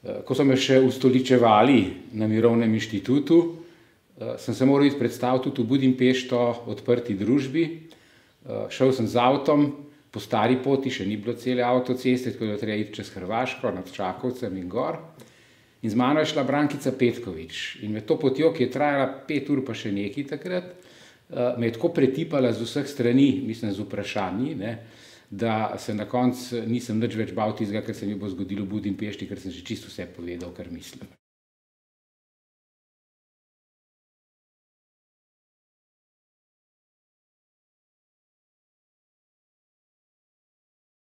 Ko so me še ustoličevali na Mirovnem inštitutu, sem se moral iti predstaviti tudi v Budimpešto odprti družbi. Šel sem z avtom po stari poti, še ni bilo cele avtoceste, tako da treba iti čez Hrvaško nad Čakovcem in gor. In z mano je šla Brankica Petkovič. In med to potjo, ki je trajala pet ur pa še nekaj takrat, me je tako pretipala z vseh strani, mislim z vprašanji, ne, da se na koncu nisem nič več bal tistega, kar se mi bo zgodilo v Budimpešti, ker sem že čisto vse povedal, kar mislim.